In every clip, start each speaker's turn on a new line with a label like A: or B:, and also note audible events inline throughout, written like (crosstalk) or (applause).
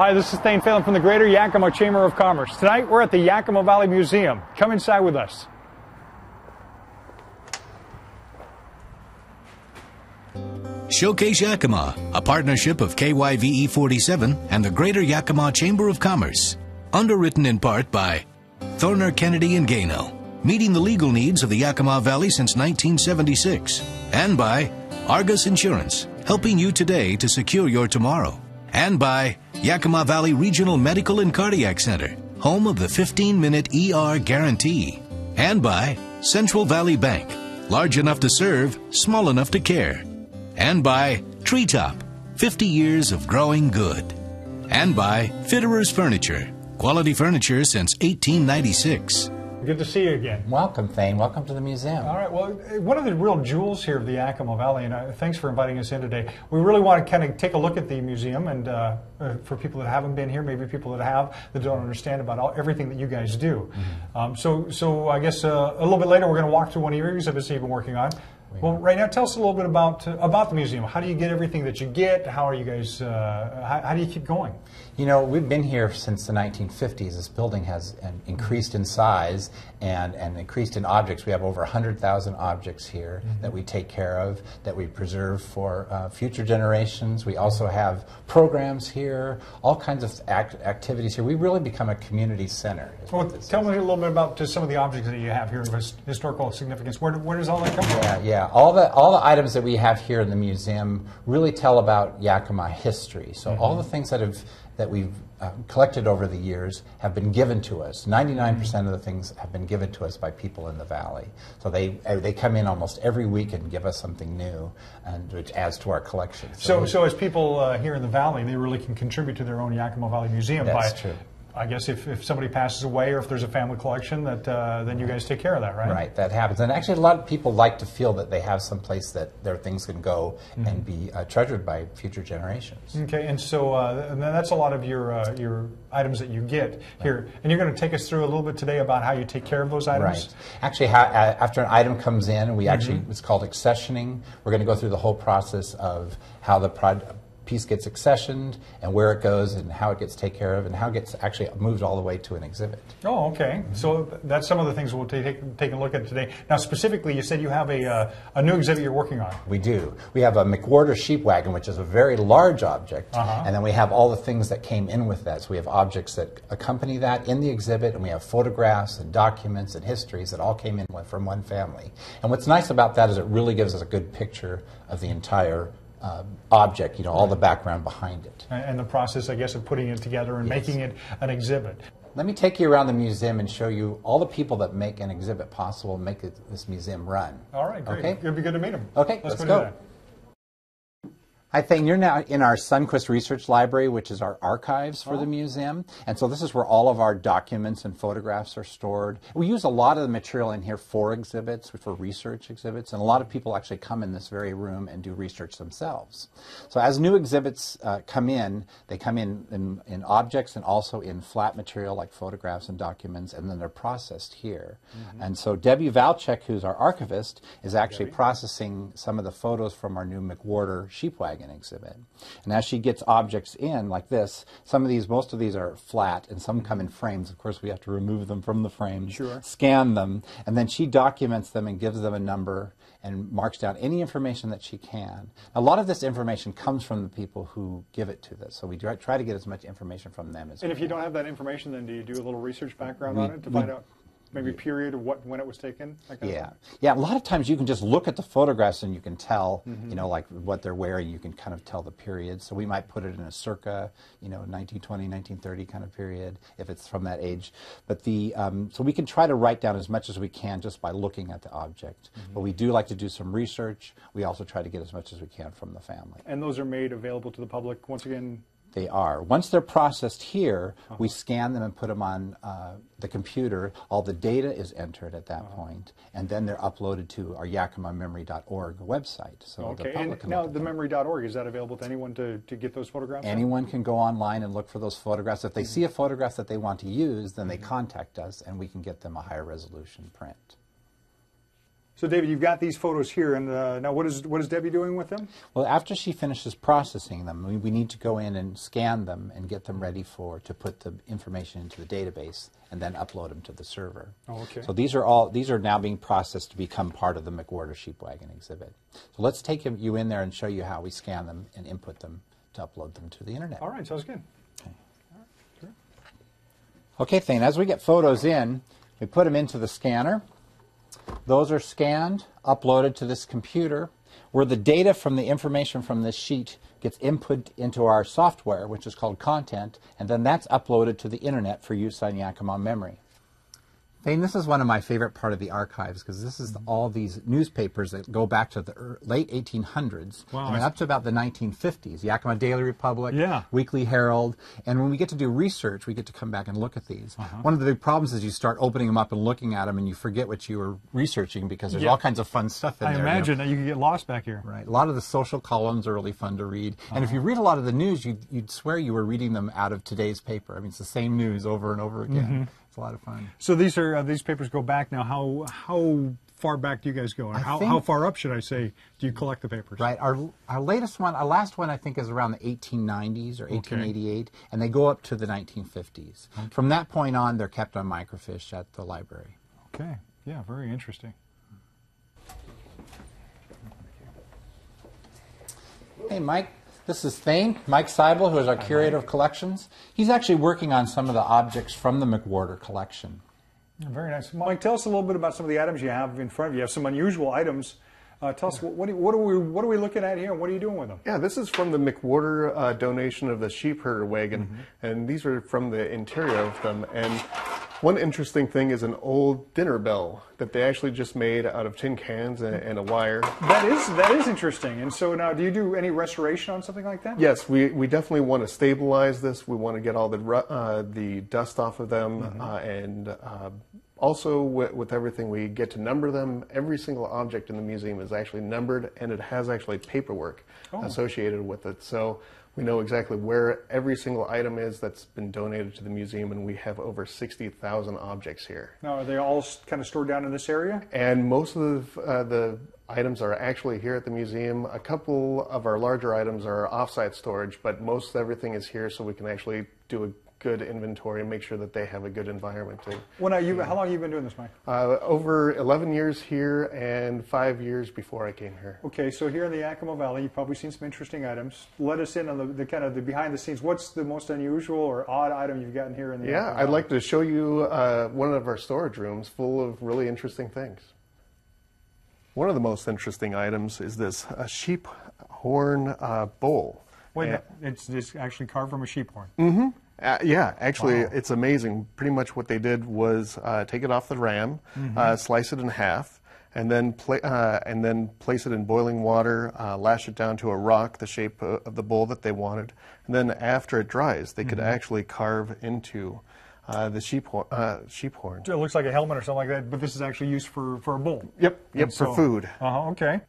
A: Hi, this is Thane Phelan from the Greater Yakima Chamber of Commerce. Tonight we're at the Yakima Valley Museum. Come inside with us.
B: Showcase Yakima, a partnership of KYVE 47 and the Greater Yakima Chamber of Commerce. Underwritten in part by Thorner Kennedy and Gano, meeting the legal needs of the Yakima Valley since 1976. And by Argus Insurance, helping you today to secure your tomorrow. And by Yakima Valley Regional Medical and Cardiac Center, home of the 15 minute ER guarantee. And by Central Valley Bank, large enough to serve, small enough to care. And by Treetop, 50 years of growing good. And by Fitterer's Furniture, quality furniture since 1896.
A: Good to see you again.
C: Welcome, Thane. Welcome to the museum.
A: All right. Well, one of the real jewels here of the Yakima Valley, and uh, thanks for inviting us in today. We really want to kind of take a look at the museum, and uh, uh, for people that haven't been here, maybe people that have that don't understand about all, everything that you guys do. Mm-hmm. Um, so, so I guess uh, a little bit later we're going to walk through one of your exhibits that you've been working on. Well, right now, tell us a little bit about uh, about the museum. How do you get everything that you get? How are you guys? Uh, how, how, do you keep going?
C: You know, we've been here since the 1950s. This building has increased in size and, and increased in objects. We have over 100,000 objects here mm-hmm. that we take care of, that we preserve for uh, future generations. We also have programs here, all kinds of act- activities here. We really become a community center.
A: Well, tell is. me a little bit about some of the objects that you have here of historical significance. Where, where does all that come from?
C: Yeah, yeah. All the all the items that we have here in the museum really tell about Yakima history. So mm-hmm. all the things that have that we've uh, collected over the years have been given to us. 99% of the things have been given to us by people in the valley. So they uh, they come in almost every week and give us something new, and which adds to our collection.
A: So, so, so as people uh, here in the valley, they really can contribute to their own Yakima Valley Museum
C: by
A: true. I guess if, if somebody passes away or if there's a family collection, that uh, then you guys take care of that, right?
C: Right, that happens. And actually, a lot of people like to feel that they have some place that their things can go mm-hmm. and be uh, treasured by future generations.
A: Okay, and so uh, and that's a lot of your uh, your items that you get here. And you're going to take us through a little bit today about how you take care of those items.
C: Right. Actually, after an item comes in, we actually mm-hmm. it's called accessioning. We're going to go through the whole process of how the product piece gets accessioned and where it goes and how it gets taken care of and how it gets actually moved all the way to an exhibit.
A: Oh, okay. So that's some of the things we'll take, take a look at today. Now, specifically, you said you have a, uh, a new exhibit you're working on.
C: We do. We have a McWhorter sheep wagon, which is a very large object, uh-huh. and then we have all the things that came in with that. So we have objects that accompany that in the exhibit, and we have photographs and documents and histories that all came in from one family. And what's nice about that is it really gives us a good picture of the entire uh, object, you know, all the background behind it.
A: And the process, I guess, of putting it together and yes. making it an exhibit.
C: Let me take you around the museum and show you all the people that make an exhibit possible and make it, this museum run.
A: All right, great. Okay? It'd be good to meet them.
C: Okay, let's, let's go. go. Hi, Thane. You're now in our Sundquist Research Library, which is our archives for oh. the museum. And so this is where all of our documents and photographs are stored. We use a lot of the material in here for exhibits, for research exhibits, and a lot of people actually come in this very room and do research themselves. So as new exhibits uh, come in, they come in, in, in objects and also in flat material like photographs and documents, and then they're processed here. Mm-hmm. And so Debbie Valchek, who's our archivist, is actually Debbie. processing some of the photos from our new McWhorter sheep wagon exhibit. And as she gets objects in like this, some of these, most of these are flat and some come in mm-hmm. frames. Of course, we have to remove them from the frame,
A: sure.
C: scan them, and then she documents them and gives them a number and marks down any information that she can. A lot of this information comes from the people who give it to us, so we try to get as much information from them as. Possible.
A: And if you don't have that information, then do you do a little research background we, on it to we, find out? Maybe period of what when it was taken?
C: yeah, yeah. A lot of times you can just look at the photographs and you can tell, mm-hmm. you know, like what they're wearing. You can kind of tell the period. So we might put it in a circa, you know, 1920, 1930 kind of period if it's from that age. But the um, so we can try to write down as much as we can just by looking at the object. Mm-hmm. But we do like to do some research. We also try to get as much as we can from the family.
A: And those are made available to the public once again
C: they are. Once they're processed here, uh-huh. we scan them and put them on uh, the computer. All the data is entered at that uh-huh. point, and then they're uploaded to our yakimamemory.org website.
A: So okay, and now the memory.org is that available to anyone to, to get those photographs?
C: Anyone can go online and look for those photographs. If they mm-hmm. see a photograph that they want to use, then mm-hmm. they contact us, and we can get them a higher resolution print.
A: So, David, you've got these photos here, and uh, now what is what is Debbie doing with them?
C: Well, after she finishes processing them, we, we need to go in and scan them and get them ready for to put the information into the database and then upload them to the server.
A: Oh, okay.
C: So these are all these are now being processed to become part of the McWhorter Sheepwagon exhibit. So let's take you in there and show you how we scan them and input them to upload them to the internet.
A: All right, sounds good.
C: Okay, Thane, as we get photos in, we put them into the scanner. Those are scanned, uploaded to this computer, where the data from the information from this sheet gets input into our software, which is called content, and then that's uploaded to the internet for use on Yakima memory. Thane, this is one of my favorite part of the archives because this is mm-hmm. all these newspapers that go back to the late 1800s
A: Wow,
C: and up to about the 1950s. Yakima Daily Republic,
A: Yeah.
C: Weekly Herald, and when we get to do research, we get to come back and look at these.
A: Uh-huh.
C: One of the big problems is you start opening them up and looking at them, and you forget what you were researching because there's
A: Yeah.
C: all kinds of fun stuff in
A: I
C: there. you know.
A: imagine that you could get lost back here.
C: Right. A lot of the social columns are really fun to read. And if uh-huh. you read a lot of the news, you'd, you'd swear you were reading them out of today's paper. I mean, it's the same news over and over again. Mm-hmm. It's a lot of fun.
A: So these are uh, these papers go back now. How how far back do you guys go? Or how,
C: think-
A: how far up should I say do you collect the papers?
C: Right. Our, our latest one, our last one, I think, is around the 1890s or 1888, and they go up to the 1950s. From that point on, they're kept on microfiche at the library.
A: Okay. Yeah. Very interesting.
C: Hey, Mike. This is Thane, Mike Seibel, who is our curator of collections. He's actually working on some of the objects from the McWhorter collection.
A: Very nice. Mike, tell us a little bit about some of the items you have in front of you. You have some unusual items. Uh, tell us what, what, what are we what are we looking at here, and what are you doing with them?
D: Yeah, this is from the McWhorter uh, donation of the sheep herder wagon, and these are from the interior of them. And one interesting thing is an old dinner bell that they actually just made out of tin cans and, and a wire.
A: That is that is interesting. And so now, do you do any restoration on something like that?
D: Yes, we, we definitely want to stabilize this. We want to get all the uh, the dust off of them, uh, and uh, also with, with everything, we get to number them. Every single object in the museum is actually numbered, and it has actually paperwork associated with it. So we know exactly where every single item is that's been donated to the museum, and we have over sixty thousand objects here.
A: Now, are they all kind of stored down in this area?
D: And most of the, uh, the items are actually here at the museum. A couple of our larger items are offsite storage, but most everything is here so we can actually do a good inventory and make sure that they have a good environment too.
A: When are you? How long have you been doing this, Mike?
D: Uh, over 11 years here and five years before I came here.
A: Okay, so here in the Yakima Valley, you've probably seen some interesting items. Let us in on the, the kind of the behind the scenes. What's the most unusual or odd item you've gotten here in the
D: Yeah,
A: Yakima
D: I'd
A: Valley?
D: like to show you uh, one of our storage rooms full of really interesting things. One of the most interesting items is this a sheep horn uh, bowl.
A: Wait,
D: And-
A: no, it's just actually carved from a sheep horn.
D: Uh, yeah, actually, it's amazing. Pretty much what they did was uh, take it off the ram, uh, slice it in half, and then pla- uh, and then place it in boiling water, uh, lash it down to a rock, the shape of the bowl that they wanted, and then after it dries, they could actually carve into uh, the sheep uh, sheep horn.
A: It looks like a helmet or something like that, but this is actually used for, for a bowl.
D: Yep, yep,
A: And
D: for
A: so-
D: food.
A: Uh-huh, okay.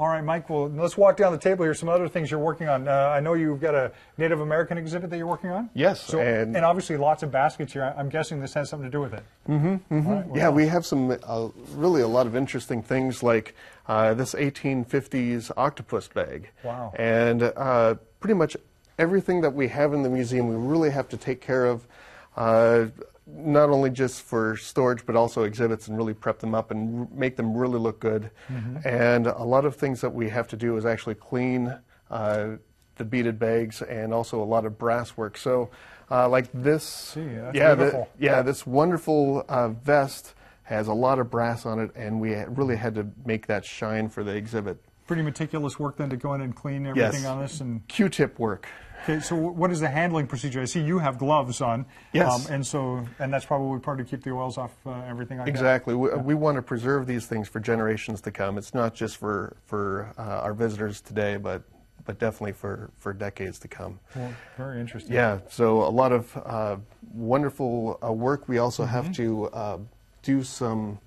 A: All right, Mike. Well, let's walk down the table here. Some other things you're working on. Uh, I know you've got a Native American exhibit that you're working on.
D: Yes,
A: So,
D: and-
A: and obviously lots of baskets here. I'm guessing this has something to do with it. Mm-hmm.
D: Yeah, we have some uh, really a lot of interesting things like uh, this 1850s octopus bag.
A: Wow.
D: And uh, pretty much everything that we have in the museum, we really have to take care of. Not only just for storage, but also exhibits and really prep them up and r- make them really look good. And a lot of things that we have to do is actually clean uh, the beaded bags and also a lot of brass work. So, uh, like this, yeah, the-
A: beautiful.
D: yeah, this wonderful uh, vest has a lot of brass on it, and we really had to make that shine for the exhibit.
A: Pretty meticulous work then to go in and clean everything
D: Yes.
A: on this. And
D: Q-tip work.
A: okay, so what is the handling procedure? I see you have gloves on. Um,
D: Yes.
A: and so, and that's probably part to keep the oils off uh, everything like.
D: Exactly. We, we want to preserve these things for generations to come. It's not just for for uh, our visitors today, but but definitely for for decades to come.
A: Well, very interesting.
D: Yeah. So a lot of uh, wonderful uh, work. We also have to uh, do some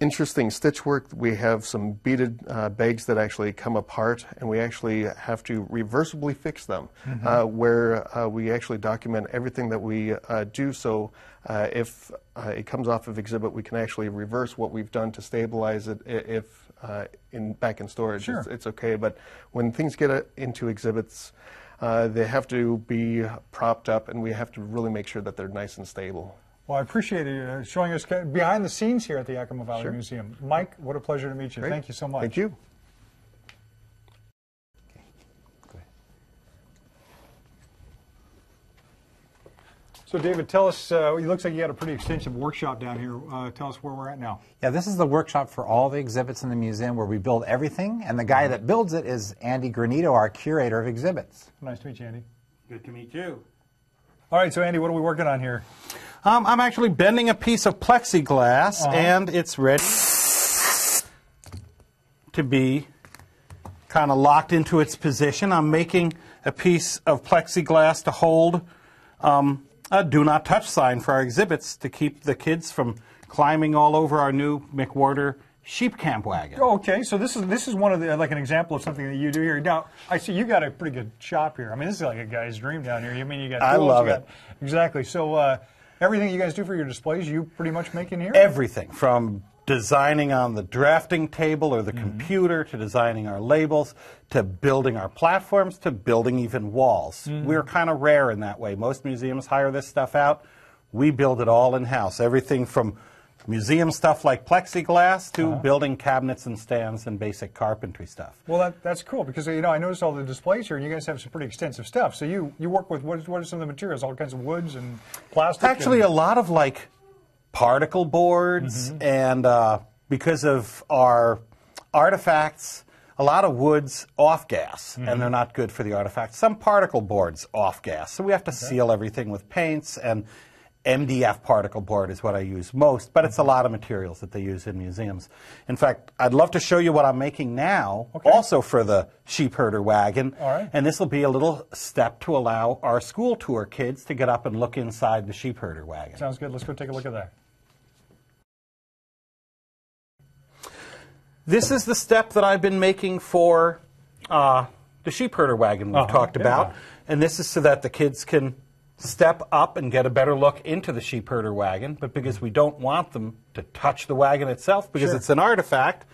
D: interesting stitch work. We have some beaded uh, bags that actually come apart, and we actually have to reversibly fix them, uh, where uh, we actually document everything that we uh, do. So uh, if uh, it comes off of exhibit, we can actually reverse what we've done to stabilize it. If uh, in back in storage,
A: Sure.
D: it's, it's okay. But when things get into exhibits, uh, they have to be propped up, and we have to really make sure that they're nice and stable.
A: Well, I appreciate you uh, showing us behind the scenes here at the Yakima Valley
D: Sure.
A: Museum. Mike, what a pleasure to meet you.
D: Great.
A: Thank you so much.
D: Thank you.
A: So, David, tell us. Uh, it looks like you had a pretty extensive workshop down here. Uh, tell us where we're at now.
C: Yeah, this is the workshop for all the exhibits in the museum where we build everything, and the guy that builds it is Andy Granitto, our curator of exhibits.
A: Nice to meet you, Andy.
E: Good to meet you.
A: All right, so Andy, what are we working on here?
E: Um, I'm actually bending a piece of plexiglass, and it's ready to be kind of locked into its position. I'm making a piece of plexiglass to hold um, a do not touch sign for our exhibits to keep the kids from climbing all over our new McWhorter sheep camp wagon.
A: Okay, so this is this is one of the like an example of something that you do here. Now, I see you got a pretty good shop here. I mean, this is like a guy's dream down here. I mean, you got
E: I love
A: you got,
E: it.
A: Exactly. So, uh, everything you guys do for your displays, you pretty much make in here.
E: everything from designing on the drafting table or the mm-hmm. computer to designing our labels to building our platforms to building even walls. Mm-hmm. We're kind of rare in that way. Most museums hire this stuff out. We build it all in house. Everything from museum stuff like plexiglass to uh-huh. building cabinets and stands and basic carpentry stuff.
A: Well, that, that's cool because you know I noticed all the displays here, and you guys have some pretty extensive stuff. So you you work with what, is- what are some of the materials? All kinds of woods and plastic.
E: Actually,
A: and,
E: a lot of like particle boards, mm-hmm. and uh, because of our artifacts, a lot of woods off gas, and mm-hmm. they're not good for the artifacts. Some particle boards off gas, so we have to seal everything with paints and. MDF particle board is what I use most, but it's a lot of materials that they use in museums. In fact, I'd love to show you what I'm making now,
A: Okay.
E: also for the sheep herder wagon.
A: All right.
E: And this will be a little step to allow our school tour kids to get up and look inside the sheep herder wagon.
A: sounds good. Let's go take a look at that.
E: This is the step that I've been making for uh, the sheep herder wagon we've
A: Uh-huh,
E: talked about.
A: yeah.
E: And this is so that the kids can step up and get a better look into the sheep herder wagon. But because we don't want them to touch the wagon itself, because
A: Sure.
E: it's an artifact,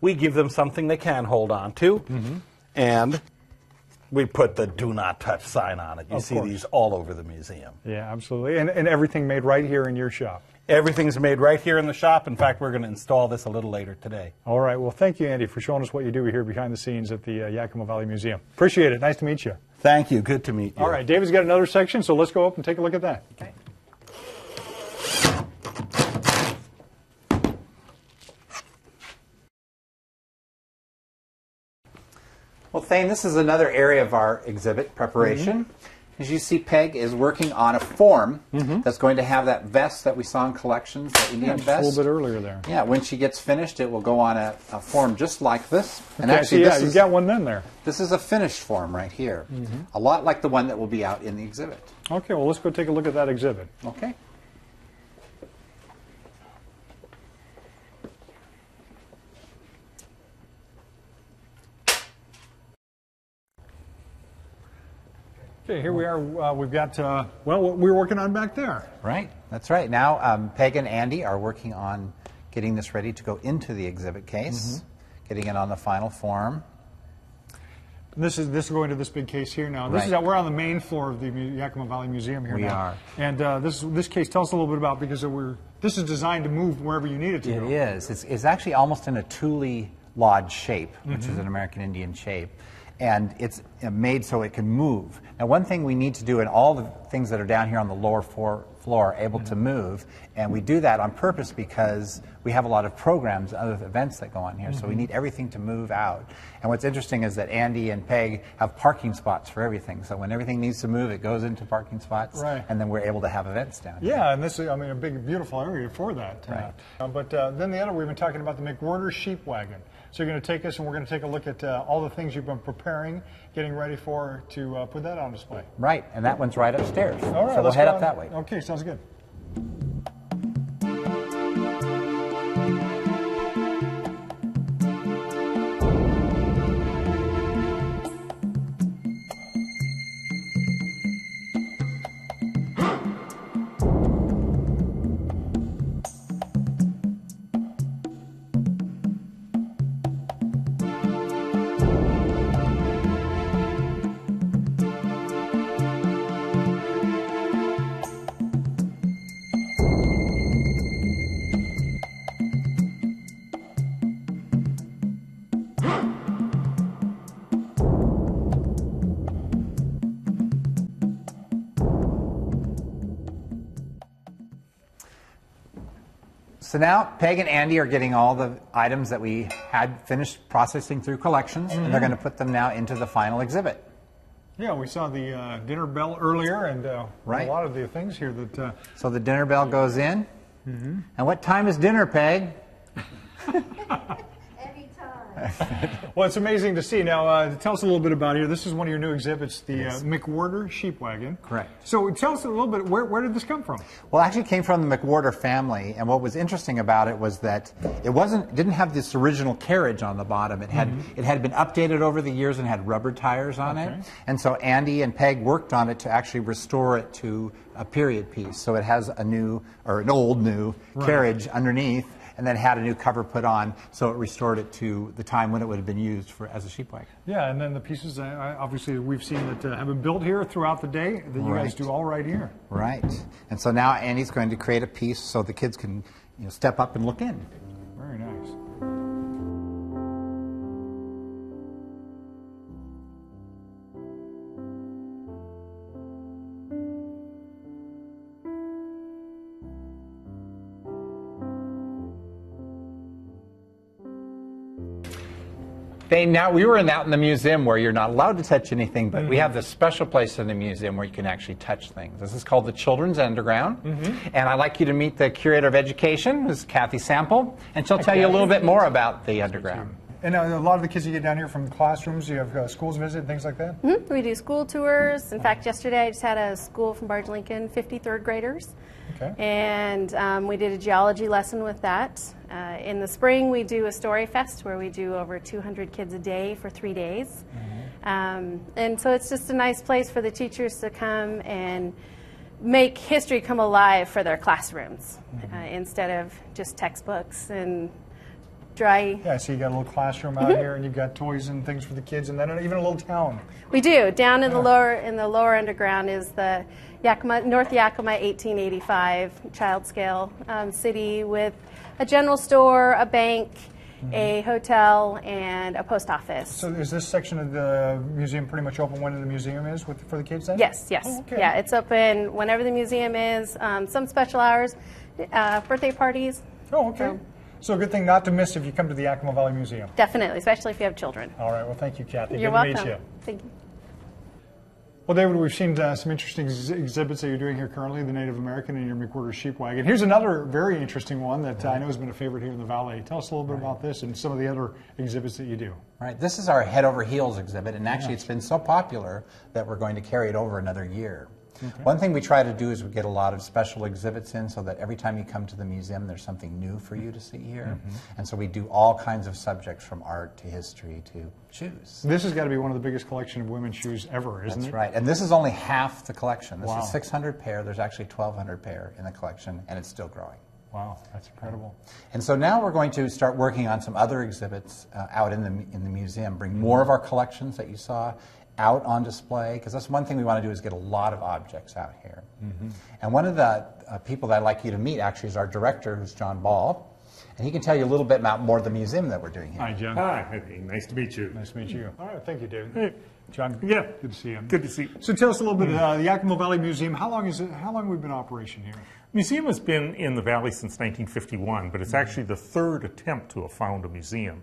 E: we give them something they can hold on to.
A: Mm-hmm.
E: And we put the do not touch sign on it. You
A: Of
E: see
A: course.
E: these all over the museum.
A: Yeah, absolutely, and, and everything made right here in your shop.
E: Everything's made right here in the shop. In fact, we're going to install this a little later today.
A: All right. Well, thank you, Andy, for showing us what you do here behind the scenes at the uh, Yakima Valley Museum. Appreciate it. Nice to meet you.
E: Thank you. Good to meet you.
A: All right, David's got another section, so let's go up and take a look at that. Okay.
C: Well, Thane, this is another area of our exhibit preparation. Mm-hmm. As you see, Peg is working on a form mm-hmm. that's going to have that vest that we saw in collections, the Indian
A: Just a
C: vest.
A: little bit earlier there.
C: Yeah, when she gets finished, it will go on a, a form just like this. And
A: Okay,
C: actually,
A: so yeah,
C: this
A: you
C: is,
A: got one then there.
C: this is a finished form right here, mm-hmm. a lot like the one that will be out in the exhibit.
A: Okay, well, let's go take a look at that exhibit.
C: Okay.
A: Okay, here we are. Uh, we've got, uh, well, what we were working on back there.
C: Right, that's right. Now, um, Peg and Andy are working on getting this ready to go into the exhibit case, getting it on the final form.
A: And This is this is going to this big case here now. This is
C: Right.
A: we're on the main floor of the Yakima Valley Museum here
C: We
A: now.
C: are.
A: And uh, this this case tell us a little bit about because we're this is designed to move wherever you need it to
C: It
A: go.
C: is. It's, it's actually almost in a tule lodge shape, which is an American Indian shape. And it's made so it can move. Now, one thing we need to do, and all the things that are down here on the lower floor, floor are able to move, and we do that on purpose because we have a lot of programs, other events that go on here, so we need everything to move out. And what's interesting is that Andy and Peg have parking spots for everything. So when everything needs to move, it goes into parking spots,
A: Right.
C: and then we're able to have events down here.
A: Yeah, and this is, I mean, a big, beautiful area for that.
C: Right.
A: Uh, but uh, then the other, we've been talking about the McWhorter sheep wagon. So you're going to take us and we're going to take a look at uh, all the things you've been preparing, getting ready for to uh, put that on display.
C: Right, and that one's right upstairs.
A: All right,
C: so we'll head up
A: on-
C: that way. So now Peg and Andy are getting all the items that we had finished processing through collections, and they're going to put them now into the final exhibit.
A: Yeah, we saw the uh, dinner bell earlier, and uh,
C: Right.
A: a lot of the things here that. Uh,
C: So the dinner bell goes in. And what time is dinner, Peg? (laughs) (laughs)
A: well, it's amazing to see. Now, uh, tell us a little bit about here. This is one of your new exhibits, the uh, McWhorter Sheep Wagon.
C: Correct.
A: So tell us a little bit. Where, where did this come from?
C: Well, it actually came from the McWhorter family, and what was interesting about it was that it wasn't didn't have this original carriage on the bottom. It had it had been updated over the years and had rubber tires on
A: Okay.
C: it. And so Andy and Peg worked on it to actually restore it to a period piece. So it has a new or an old new carriage underneath. And then had a new cover put on, so it restored it to the time when it would have been used for as a sheep wagon.
A: Yeah, and then the pieces, uh, obviously, we've seen that uh, have been built here throughout the day that you guys do all right here.
C: Right. And so now Andy's going to create a piece so the kids can you know, step up and look in.
A: Very nice.
C: They now we were in out in the museum where you're not allowed to touch anything, but we mm-hmm. have this special place in the museum where you can actually touch things. This is called the Children's Underground, mm-hmm. and I'd like you to meet the curator of education, who's Kathy Sample, and she'll tell you a little bit more about the underground.
A: And uh, a lot of the kids you get down here from classrooms, you have uh, schools visit, things like that?
F: We do school tours. In fact, yesterday I just had a school from Barge Lincoln, 53rd graders.
A: Okay.
F: And um, we did a geology lesson with that. Uh, in the spring, we do a story fest where we do over 200 kids a day for three days. Um, and so it's just a nice place for the teachers to come and make history come alive for their classrooms uh, instead of just textbooks and dry
A: Yeah, so you got a little classroom out here, and you've got toys and things for the kids, and then even a little town.
F: We do. Down in the lower in the lower underground is the Yakima North Yakima 1885 child scale um, city with a general store, a bank, a hotel, and a post office.
A: So is this section of the museum pretty much open when the museum is with, for the kids then?
F: yes, yes,
A: Oh, okay.
F: yeah. It's open whenever the museum is. Um, some special hours, uh, birthday parties,
A: Oh, okay. So a good thing not to miss if you come to the Yakima Valley Museum.
F: definitely, especially if you have children.
A: All right, well, thank you, Kathy.
F: You're
A: good
F: welcome.
A: to meet you.
F: Thank you.
A: Well, David, we've seen uh, some interesting ex- exhibits that you're doing here currently, the Native American and your McWhorter sheep wagon. Here's another very interesting one that uh, I know has been a favorite here in the Valley. Tell us a little bit about this and some of the other exhibits that you do.
C: Right. This is our head over heels exhibit, and actually, it's been so popular that we're going to carry it over another year. One thing we try to do is we get a lot of special exhibits in so that every time you come to the museum, there's something new for you to see here. And so we do all kinds of subjects from art to history to shoes.
A: This has got to be one of the biggest collection of women's shoes ever, isn't
C: That's
A: it?
C: right. And this is only half the collection. This
A: Wow.
C: is 600 pair. There's actually 1,200 pair in the collection, and it's still growing.
A: Wow, that's incredible.
C: And so now we're going to start working on some other exhibits uh, out in the, in the museum, bring more of our collections that you saw out on display, because that's one thing we want to do is get a lot of objects out here. And one of the uh, people that I'd like you to meet actually is our director, who's John Baule, and he can tell you a little bit about more of the museum that we're doing here.
A: Hi, John.
G: Hi, nice to meet you.
A: Nice to meet you. All right, thank you, David.
G: Hey.
A: John,
G: Yeah.
A: good to see you.
G: Good to see you.
A: So tell us a little bit, uh, the Yakima Valley Museum, how long is it, how long have we been in operation here?
G: Museum has been in the valley since 1951, but it's actually the third attempt to have found a museum.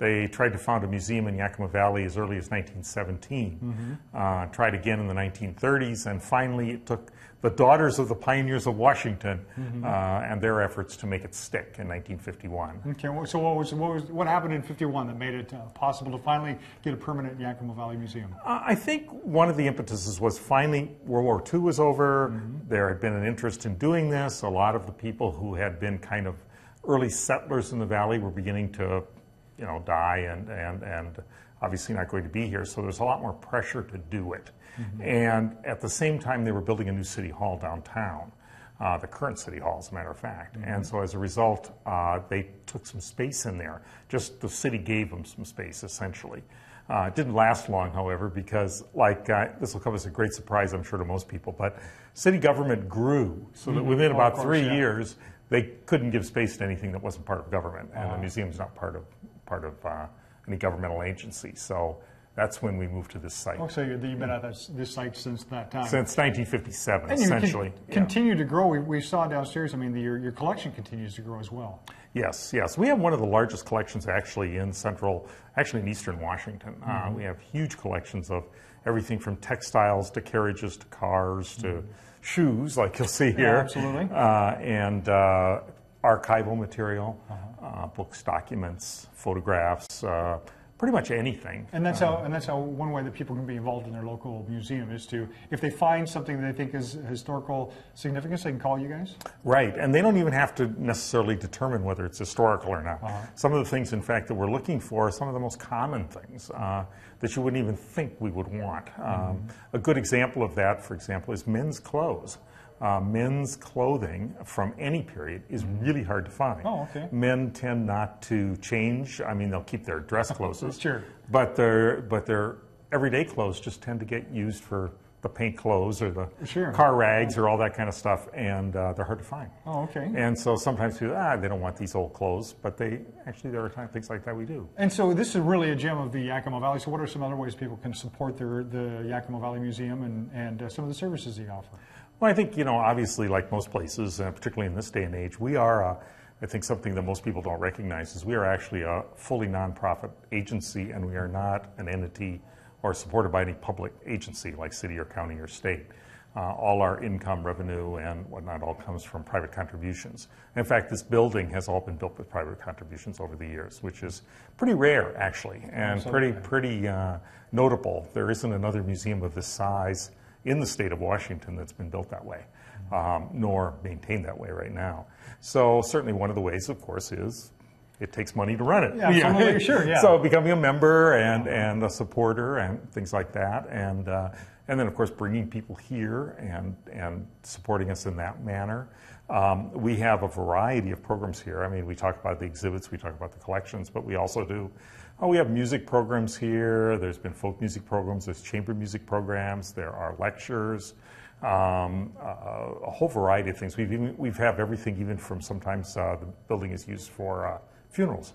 G: They tried to found a museum in Yakima Valley as early as 1917, uh, tried again in the 1930s, and finally it took the Daughters of the Pioneers of Washington uh, and their efforts to make it stick in 1951.
A: Okay, so what was, what was what happened in 51 that made it uh, possible to finally get a permanent Yakima Valley Museum?
G: Uh, I think one of the impetuses was finally World War II was over. There had been an interest in doing this. A lot of the people who had been kind of early settlers in the valley were beginning to, you know, die and, and, and obviously not going to be here. So there's a lot more pressure to do it. And at the same time, they were building a new city hall downtown. Uh, the current city hall, as a matter of fact. And so as a result, uh, they took some space in there. Just the city gave them some space, essentially. Uh, it didn't last long, however, because like uh, this will come as a great surprise, I'm sure, to most people. But city government grew so that within
A: Oh,
G: about
A: course,
G: three
A: yeah.
G: years, they couldn't give space to anything that wasn't part of government, and the museum's not part of part of uh, any governmental agency. So that's when we moved to this site.
A: Oh, so you- you've been at this, this site since that time.
G: Since 1957,
A: and you con-
G: essentially. yeah.
A: continue to grow. We, we saw downstairs. I mean, the, your your collection continues to grow as well.
G: Yes, yes. We have one of the largest collections actually in central, actually in eastern Washington. Uh, we have huge collections of everything from textiles to carriages to cars to shoes, like you'll see here.
A: absolutely.
G: Uh, and uh, archival material, uh books, documents, photographs, uh, pretty much anything.
A: And that's how and that's how one way that people can be involved in their local museum is to if they find something that they think is historical significance, they can call you guys.
G: Right, and they don't even have to necessarily determine whether it's historical or not. Some of the things, in fact, that we're looking for are some of the most common things uh, that you wouldn't even think we would want. Um, A good example of that, for example, is men's clothes. Uh, men's clothing from any period is really hard to find.
A: Oh, okay.
G: Men tend not to change. I mean, they'll keep their dress clothes, (laughs)
A: Sure.
G: but their but their everyday clothes just tend to get used for the paint clothes or the
A: Sure.
G: car rags or all that kind of stuff, and uh, they're hard to find.
A: Oh, okay.
G: And so sometimes people, ah, they don't want these old clothes, but they actually there are times, things like that we do.
A: And so this is really a gem of the Yakima Valley. So what are some other ways people can support their, the Yakima Valley Museum and, and uh, some of the services you offer?
G: Well, I think, you know, obviously, like most places, uh, particularly in this day and age, we are, uh, I think, something that most people don't recognize is we are actually a fully nonprofit agency and we are not an entity or supported by any public agency like city or county or state. Uh, all our income, revenue, and whatnot all comes from private contributions. In fact, this building has all been built with private contributions over the years, which is pretty rare, actually, and pretty pretty uh, notable. There isn't another museum of this size in the state of Washington that's been built that way, um, nor maintained that way right now. So certainly one of the ways, of course, is it takes money to run it.
A: Yeah, absolutely, sure, yeah. (laughs)
G: So becoming a member and, and a supporter and things like that, and uh, and then of course bringing people here and and supporting us in that manner. Um, we have a variety of programs here. I mean, we talk about the exhibits, we talk about the collections, but we also do. Oh, we have music programs here. There's been folk music programs. There's chamber music programs. There are lectures. Um, uh, a whole variety of things. We've even, we've have everything even from sometimes uh, the building is used for uh, funerals.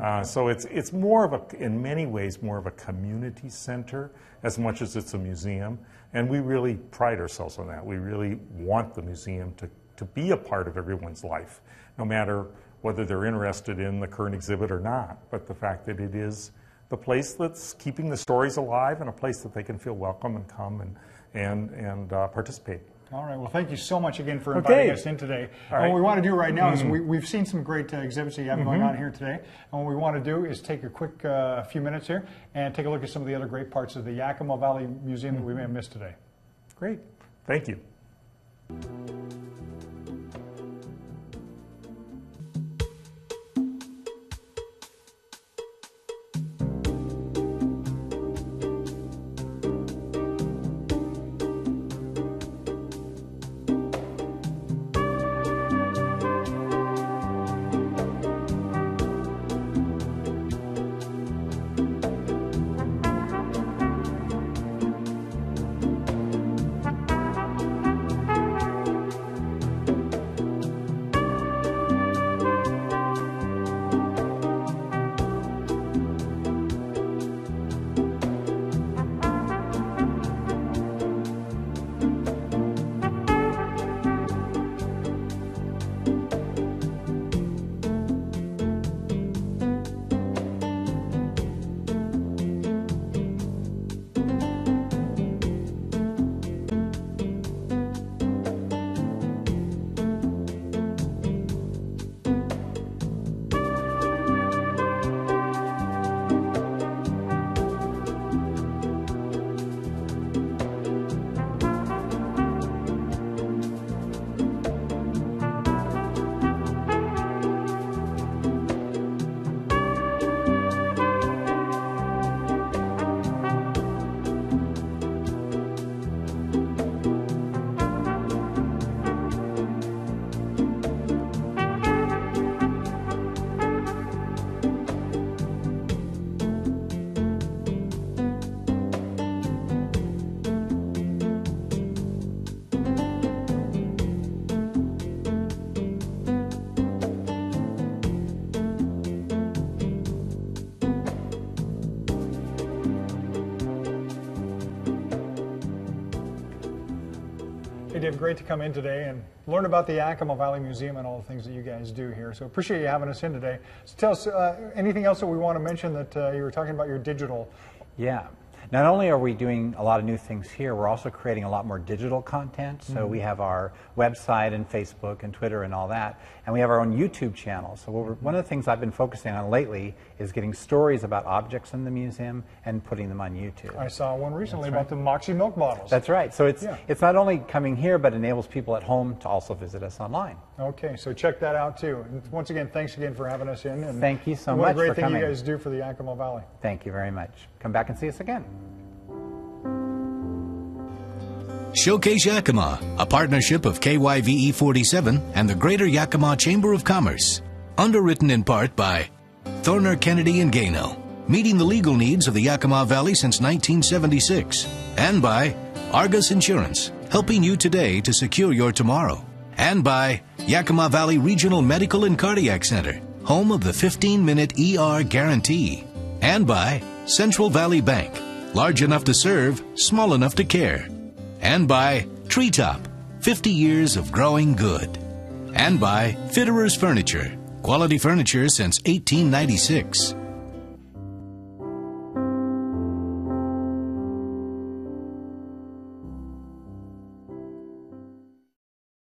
G: Uh, so it's it's more of a in many ways more of a community center as much as it's a museum, and we really pride ourselves on that. We really want the museum to to be a part of everyone's life, no matter whether they're interested in the current exhibit or not. But the fact that it is the place that's keeping the stories alive and a place that they can feel welcome and come and and and uh, participate.
A: All right. Well, thank you so much again for inviting
G: Okay.
A: us in today.
G: Right. Mm-hmm.
A: What we want to do right now is we, we've seen some great uh, exhibits that you have going on here today. And what we want to do is take a quick uh, few minutes here and take a look at some of the other great parts of the Yakima Valley Museum that we may have missed today.
G: Great, thank you.
A: Dave, great to come in today and learn about the Yakima Valley Museum and all the things that you guys do here. So appreciate you having us in today. So tell us uh, anything else that we want to mention that uh, you were talking about your digital.
C: Yeah. Not only are we doing a lot of new things here, we're also creating a lot more digital content. So we have our website and Facebook and Twitter and all that, and we have our own YouTube channel. So what we're, one of the things I've been focusing on lately is getting stories about objects in the museum and putting them on YouTube.
A: I saw one recently about the Moxie milk bottles.
C: That's right. So it's
A: Yeah.
C: it's not only coming here, but enables people at home to also visit us online.
A: Okay, so check that out too. And once again, thanks again for having us in. And
C: Thank you so
A: what
C: much
A: a great
C: for
A: thing
C: coming.
A: you guys do for the Yakima Valley.
C: Thank you very much. Come back and see us again.
B: Showcase Yakima, a partnership of KYVE 47 E and the Greater Yakima Chamber of Commerce. Underwritten in part by Thorner Kennedy and Gano, meeting the legal needs of the Yakima Valley since 1976. And by Argus Insurance, helping you today to secure your tomorrow. And by Yakima Valley Regional Medical and Cardiac Center, home of the 15 minute ER guarantee. And by Central Valley Bank, large enough to serve, small enough to care and by Treetop, 50 years of growing good, and by Fitterer's Furniture, quality furniture since 1896.